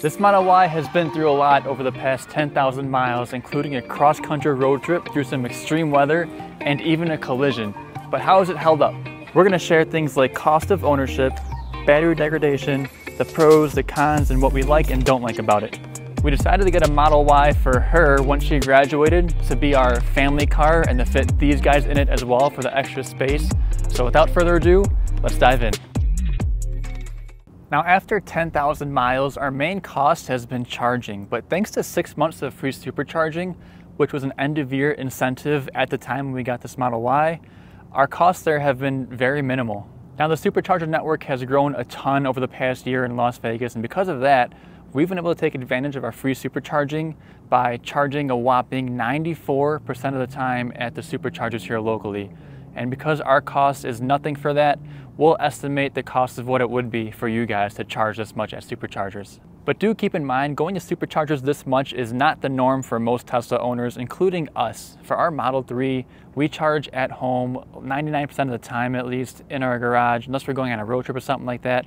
This Model Y has been through a lot over the past 10,000 miles, including a cross-country road trip through some extreme weather and even a collision. But how has it held up? We're gonna share things like cost of ownership, battery degradation, the pros, the cons, and what we like and don't like about it. We decided to get a Model Y for her once she graduated to be our family car and to fit these guys in it as well for the extra space. So without further ado, let's dive in. Now after 10,000 miles, our main cost has been charging, but thanks to six months of free supercharging, which was an end of year incentive at the time we got this Model Y, our costs there have been very minimal. Now the supercharger network has grown a ton over the past year in Las Vegas, and because of that, we've been able to take advantage of our free supercharging by charging a whopping 94% of the time at the superchargers here locally. And because our cost is nothing for that, we'll estimate the cost of what it would be for you guys to charge this much at superchargers. But do keep in mind, going to superchargers this much is not the norm for most Tesla owners, including us. For our Model 3, we charge at home 99% of the time at least in our garage, unless we're going on a road trip or something like that.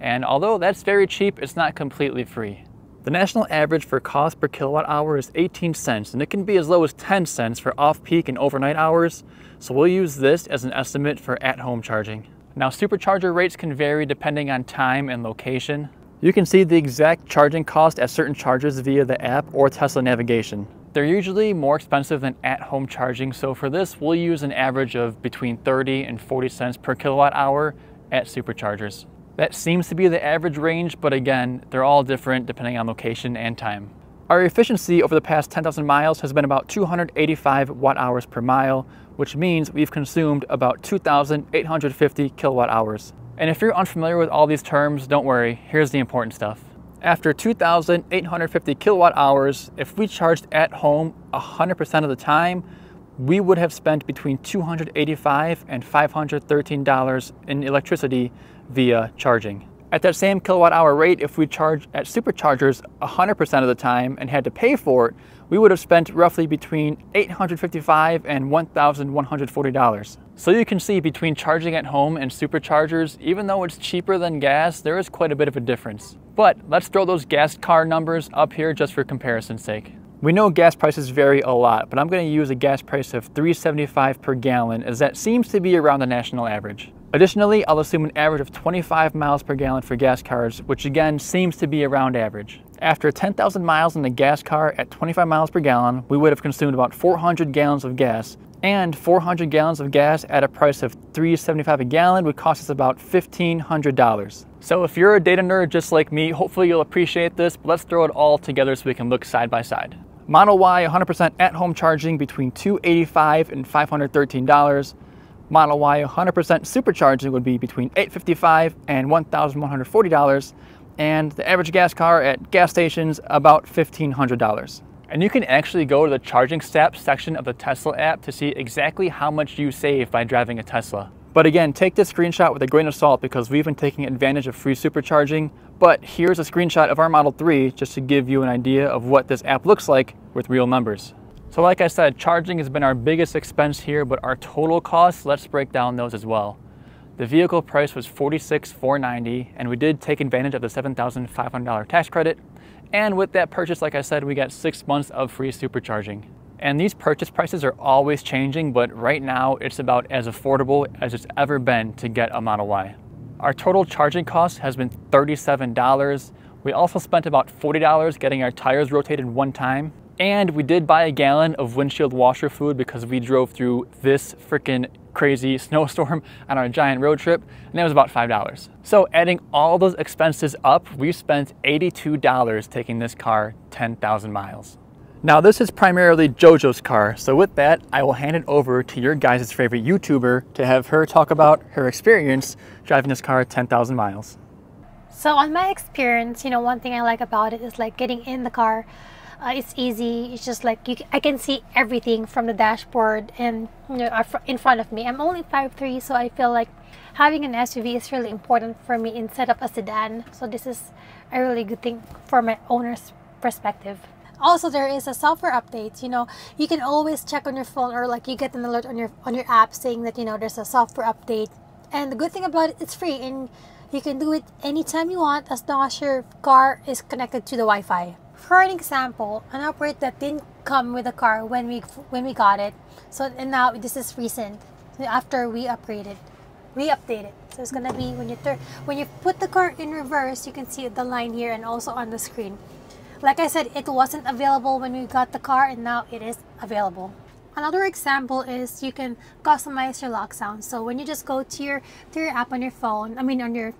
And although that's very cheap, it's not completely free. The national average for cost per kilowatt hour is 18 cents, and it can be as low as 10 cents for off-peak and overnight hours, so we'll use this as an estimate for at-home charging. Now, supercharger rates can vary depending on time and location. You can see the exact charging cost at certain chargers via the app or Tesla navigation. They're usually more expensive than at-home charging, so for this, we'll use an average of between 30 and 40 cents per kilowatt hour at superchargers. That seems to be the average range, but again, they're all different depending on location and time. Our efficiency over the past 10,000 miles has been about 285 watt hours per mile, which means we've consumed about 2,850 kilowatt hours. And if you're unfamiliar with all these terms, don't worry, here's the important stuff. After 2,850 kilowatt hours, if we charged at home 100% of the time, we would have spent between 285 and $513 in electricity via charging. At that same kilowatt hour rate, if we charge at superchargers 100% of the time and had to pay for it, we would have spent roughly between 855 and $1,140. So you can see between charging at home and superchargers, even though it's cheaper than gas, there is quite a bit of a difference. But let's throw those gas car numbers up here just for comparison's sake. We know gas prices vary a lot, but I'm going to use a gas price of $3.75 per gallon as that seems to be around the national average. Additionally, I'll assume an average of 25 miles per gallon for gas cars, which again seems to be around average. After 10,000 miles in the gas car at 25 miles per gallon, we would have consumed about 400 gallons of gas, and 400 gallons of gas at a price of $3.75 a gallon would cost us about $1,500. So if you're a data nerd just like me, hopefully you'll appreciate this, but let's throw it all together so we can look side by side. Model Y 100% at-home charging between 285 and $513. Model Y 100% supercharging would be between 855 and $1,140, and the average gas car at gas stations about $1,500. And you can actually go to the charging steps section of the Tesla app to see exactly how much you save by driving a Tesla. But again, take this screenshot with a grain of salt because we've been taking advantage of free supercharging. But here's a screenshot of our Model 3 just to give you an idea of what this app looks like with real numbers. So like I said, charging has been our biggest expense here, but our total costs, let's break down those as well. The vehicle price was $46,490, and we did take advantage of the $7,500 tax credit. And with that purchase, like I said, we got six months of free supercharging. And these purchase prices are always changing, but right now it's about as affordable as it's ever been to get a Model Y. Our total charging cost has been $37. We also spent about $40 getting our tires rotated one time. And we did buy a gallon of windshield washer fluid because we drove through this freaking crazy snowstorm on our giant road trip, and that was about $5. So adding all those expenses up, we spent $82 taking this car 10,000 miles. Now this is primarily Jojo's car, so with that, I will hand it over to your guys' favorite YouTuber to have her talk about her experience driving this car 10,000 miles. So on my experience, you know, one thing I like about it is like getting in the car uh, it's easy. It's just like you, I can see everything from the dashboard and you know uh, in front of me. I'm only 5'3", so I feel like having an SUV is really important for me instead of a sedan. So this is a really good thing for my owner's perspective. Also, there is a software update. You know, you can always check on your phone or like you get an alert on your on your app saying that you know there's a software update. And the good thing about it, it's free and You can do it anytime you want as long as your car is connected to the Wi-Fi. For an example, an upgrade that didn't come with the car when we when we got it. So and now this is recent after we upgraded, we updated. So it's gonna be when you turn when you put the car in reverse, you can see the line here and also on the screen. Like I said, it wasn't available when we got the car and now it is available. Another example is you can customize your lock sound. So when you just go to your to your app on your phone, I mean on your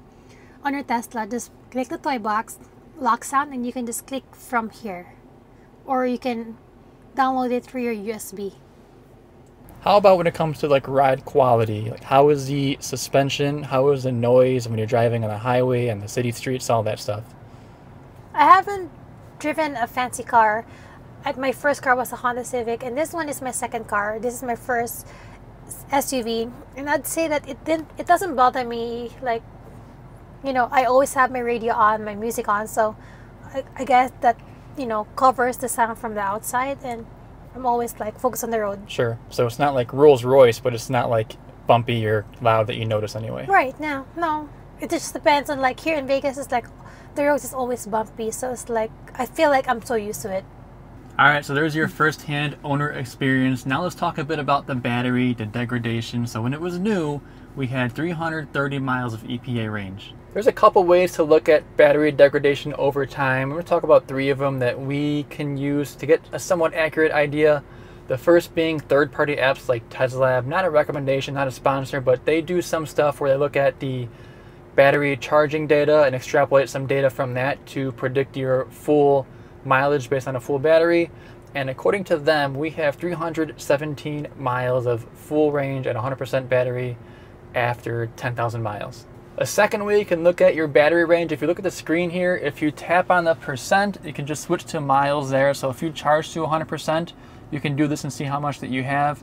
on your Tesla, just click the toy box, lock sound, and you can just click from here. Or you can download it through your USB. How about when it comes to like ride quality? Like how is the suspension? How is the noise when you're driving on the highway and the city streets, all that stuff? I haven't driven a fancy car my first car was a Honda Civic, and this one is my second car. This is my first SUV, and I'd say that it didn't. It doesn't bother me. Like, you know, I always have my radio on, my music on, so I, I guess that you know covers the sound from the outside, and I'm always like focused on the road. Sure. So it's not like Rolls Royce, but it's not like bumpy or loud that you notice anyway. Right. No. No. It just depends on like here in Vegas, it's like the roads is always bumpy, so it's like I feel like I'm so used to it. All right, so there's your first-hand owner experience. Now let's talk a bit about the battery, the degradation. So when it was new, we had 330 miles of EPA range. There's a couple ways to look at battery degradation over time. I'm going to talk about three of them that we can use to get a somewhat accurate idea. The first being third-party apps like TeslaLab. Not a recommendation, not a sponsor, but they do some stuff where they look at the battery charging data and extrapolate some data from that to predict your full mileage based on a full battery. And according to them, we have 317 miles of full range at 100% battery after 10,000 miles. A second way you can look at your battery range, if you look at the screen here, if you tap on the percent, you can just switch to miles there. So if you charge to 100%, you can do this and see how much that you have.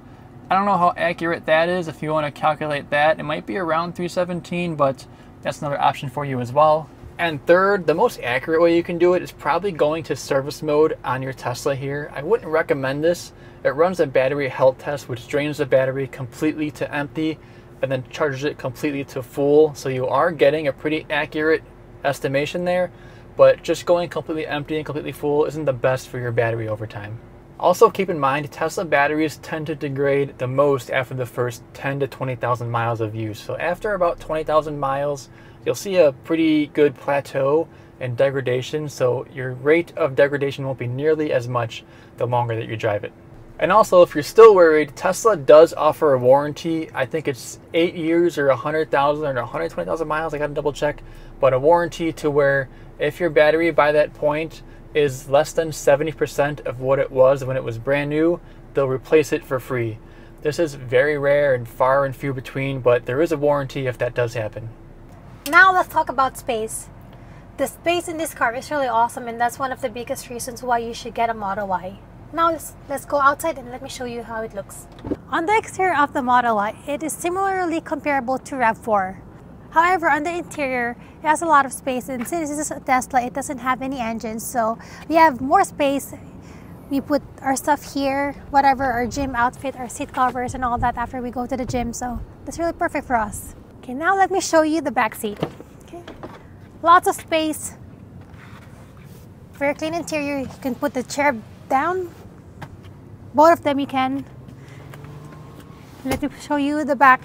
I don't know how accurate that is. If you want to calculate that, it might be around 317, but that's another option for you as well. And third, the most accurate way you can do it is probably going to service mode on your Tesla here. I wouldn't recommend this. It runs a battery health test, which drains the battery completely to empty and then charges it completely to full. So you are getting a pretty accurate estimation there, but just going completely empty and completely full isn't the best for your battery over time. Also keep in mind, Tesla batteries tend to degrade the most after the first 10 to 20,000 miles of use. So after about 20,000 miles, you'll see a pretty good plateau and degradation, so your rate of degradation won't be nearly as much the longer that you drive it. And also, if you're still worried, Tesla does offer a warranty. I think it's eight years or 100,000 or 120,000 miles. I got to double check. But a warranty to where if your battery by that point is less than 70% of what it was when it was brand new, they'll replace it for free. This is very rare and far and few between, but there is a warranty if that does happen. Now let's talk about space. The space in this car is really awesome and that's one of the biggest reasons why you should get a Model Y. Now let's, let's go outside and let me show you how it looks. On the exterior of the Model Y, it is similarly comparable to RAV4. However, on the interior, it has a lot of space and since this is a Tesla, it doesn't have any engines, so we have more space. We put our stuff here, whatever, our gym outfit, our seat covers and all that after we go to the gym, so that's really perfect for us. Okay, now let me show you the back seat. Okay, lots of space. Very clean interior. You can put the chair down. Both of them you can. Let me show you the back,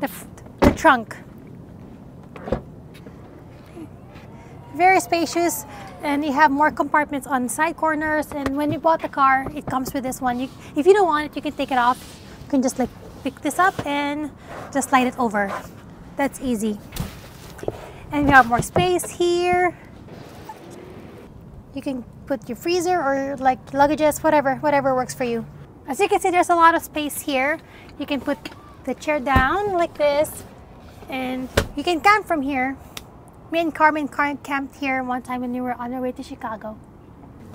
the, the trunk. Very spacious and you have more compartments on side corners and when you bought the car it comes with this one you, if you don't want it you can take it off you can just like pick this up and just slide it over that's easy. And you have more space here. You can put your freezer or like luggages, whatever, whatever works for you. As you can see, there's a lot of space here. You can put the chair down like this and you can camp from here. Me and Carmen camped here one time when we were on our way to Chicago.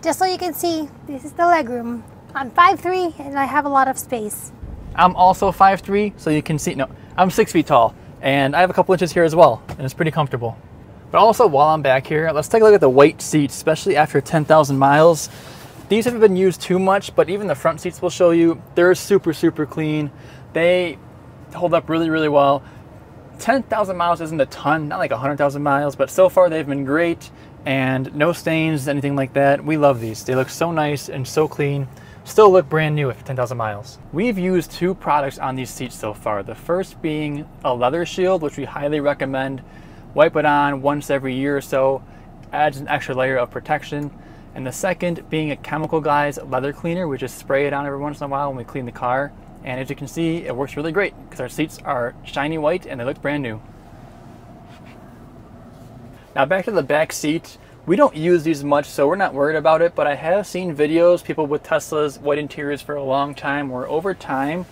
Just so you can see, this is the legroom. I'm 5'3", and I have a lot of space. I'm also 5'3", so you can see, no, I'm 6 feet tall. And I have a couple inches here as well, and it's pretty comfortable. But also, while I'm back here, let's take a look at the white seats, especially after 10,000 miles. These haven't been used too much, but even the front seats will show you, they're super, super clean. They hold up really, really well. 10,000 miles isn't a ton, not like 100,000 miles, but so far they've been great and no stains, anything like that. We love these. They look so nice and so clean. Still look brand new after 10,000 miles. We've used two products on these seats so far. The first being a leather shield, which we highly recommend. Wipe it on once every year or so, adds an extra layer of protection. And the second being a chemical guys leather cleaner, we just spray it on every once in a while when we clean the car. And as you can see, it works really great because our seats are shiny white and they look brand new. Now back to the back seat. We don't use these much, so we're not worried about it, but I have seen videos, people with Tesla's white interiors for a long time, where over time,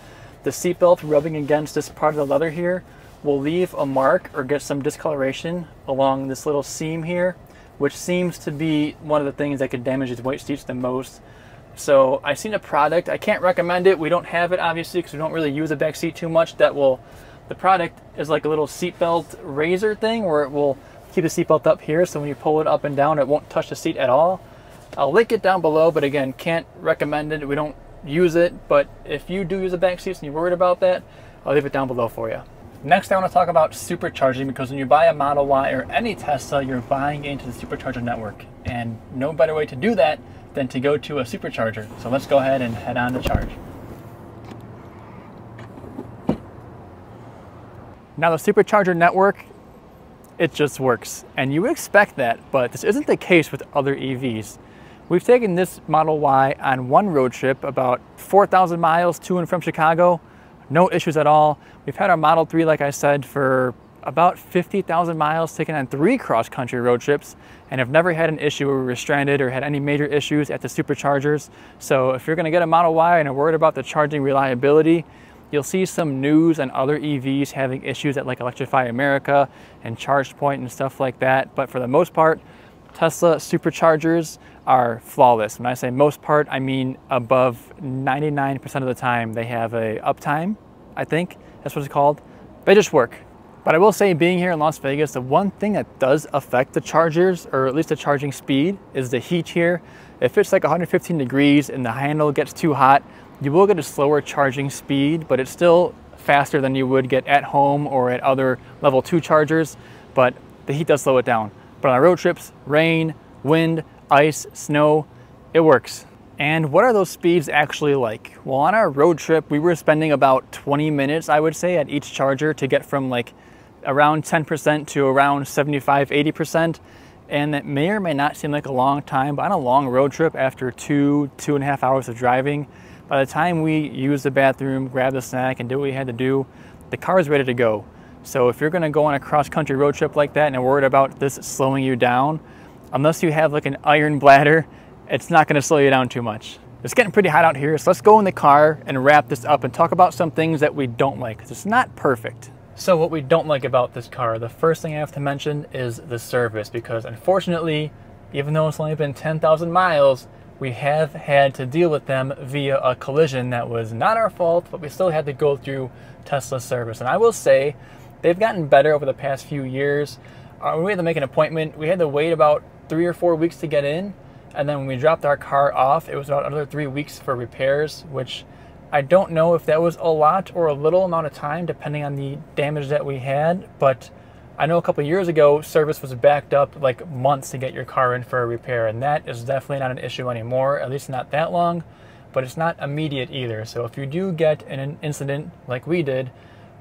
the seatbelt rubbing against this part of the leather here will leave a mark or get some discoloration along this little seam here, which seems to be one of the things that could damage these white seats the most. So I seen a product. I can't recommend it. We don't have it obviously because we don't really use the back seat too much. That will, the product is like a little seatbelt raiser thing where it will keep the seatbelt up here. So when you pull it up and down, it won't touch the seat at all. I'll link it down below, but again, can't recommend it. We don't use it. But if you do use the back seats and you're worried about that, I'll leave it down below for you. Next, I want to talk about supercharging because when you buy a Model Y or any Tesla, you're buying into the supercharger network. And no better way to do that than to go to a supercharger. So let's go ahead and head on to charge. Now the supercharger network, it just works. And you would expect that, but this isn't the case with other EVs. We've taken this Model Y on one road trip, about 4,000 miles to and from Chicago, no issues at all. We've had our Model 3, like I said, for about 50,000 miles taken on three cross-country road trips and have never had an issue where we were stranded or had any major issues at the superchargers. So if you're gonna get a Model Y and are worried about the charging reliability, you'll see some news on other EVs having issues at like Electrify America and ChargePoint and stuff like that. But for the most part, Tesla superchargers are flawless. When I say most part, I mean above 99% of the time they have a uptime, I think that's what it's called. They just work. But I will say being here in Las Vegas, the one thing that does affect the chargers, or at least the charging speed, is the heat here. If it's like 115 degrees and the handle gets too hot, you will get a slower charging speed, but it's still faster than you would get at home or at other level two chargers, but the heat does slow it down. But on road trips, rain, wind, ice, snow, it works. And what are those speeds actually like? Well, on our road trip, we were spending about 20 minutes, I would say, at each charger to get from like around 10% to around 75, 80%. And that may or may not seem like a long time, but on a long road trip after two, two and a half hours of driving, by the time we use the bathroom, grab the snack, and do what we had to do, the car is ready to go. So if you're gonna go on a cross-country road trip like that and worried about this slowing you down, unless you have like an iron bladder, it's not gonna slow you down too much. It's getting pretty hot out here, so let's go in the car and wrap this up and talk about some things that we don't like, because it's not perfect. So what we don't like about this car, the first thing I have to mention is the service because unfortunately, even though it's only been 10,000 miles, we have had to deal with them via a collision that was not our fault, but we still had to go through Tesla service. And I will say, they've gotten better over the past few years. Uh, we had to make an appointment. We had to wait about three or four weeks to get in. And then when we dropped our car off, it was about another three weeks for repairs, which I don't know if that was a lot or a little amount of time, depending on the damage that we had. But I know a couple years ago, service was backed up like months to get your car in for a repair, and that is definitely not an issue anymore. At least not that long, but it's not immediate either. So if you do get in an incident like we did,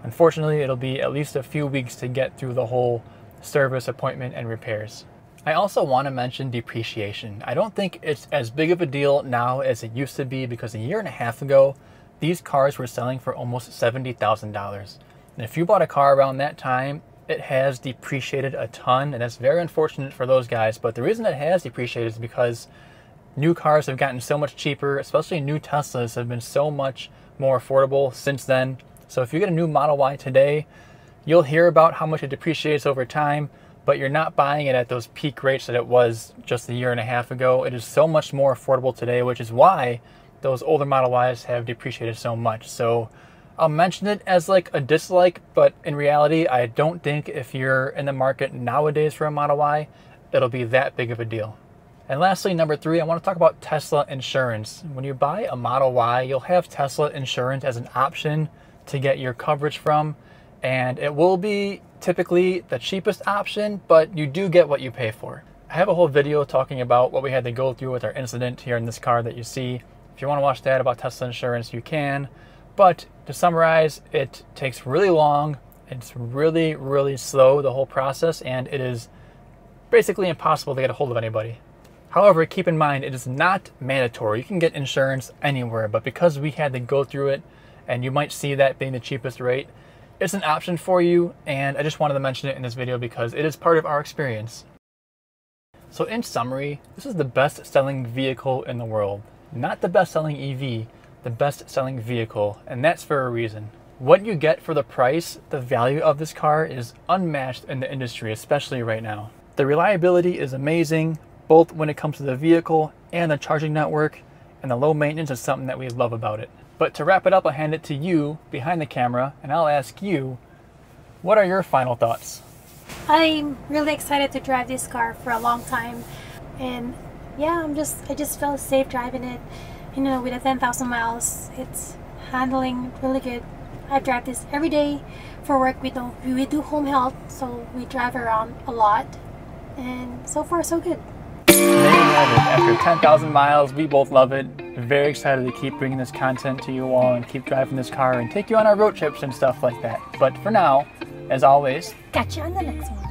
unfortunately, it'll be at least a few weeks to get through the whole service appointment and repairs. I also want to mention depreciation. I don't think it's as big of a deal now as it used to be because a year and a half ago, these cars were selling for almost $70,000. And if you bought a car around that time, it has depreciated a ton, and that's very unfortunate for those guys. But the reason it has depreciated is because new cars have gotten so much cheaper, especially new Teslas have been so much more affordable since then. So if you get a new Model Y today, you'll hear about how much it depreciates over time, but you're not buying it at those peak rates that it was just a year and a half ago. It is so much more affordable today, which is why those older Model Ys have depreciated so much. So I'll mention it as like a dislike, but in reality, I don't think if you're in the market nowadays for a Model Y, it'll be that big of a deal. And lastly, number three, I want to talk about Tesla insurance. When you buy a Model Y, you'll have Tesla insurance as an option to get your coverage from. And it will be typically the cheapest option, but you do get what you pay for. I have a whole video talking about what we had to go through with our incident here in this car that you see. If you want to watch that about Tesla insurance, you can. But to summarize, it takes really long. It's really, really slow, the whole process, and it is basically impossible to get a hold of anybody. However, keep in mind, it is not mandatory. You can get insurance anywhere, but because we had to go through it, and you might see that being the cheapest rate, it's an option for you, and I just wanted to mention it in this video because it is part of our experience. So in summary, this is the best selling vehicle in the world. Not the best selling EV, the best selling vehicle, and that's for a reason. What you get for the price, the value of this car is unmatched in the industry, especially right now. The reliability is amazing, both when it comes to the vehicle and the charging network, and the low maintenance is something that we love about it. But to wrap it up, I'll hand it to you behind the camera, and I'll ask you, what are your final thoughts? I'm really excited to drive this car for a long time, and yeah, I'm just I just felt safe driving it. You know, with a 10,000 miles, it's handling really good. I drive this every day for work. We don't we do home health, so we drive around a lot, and so far so good. After 10,000 miles, we both love it. Very excited to keep bringing this content to you all and keep driving this car and take you on our road trips and stuff like that. But for now, as always, catch you on the next one.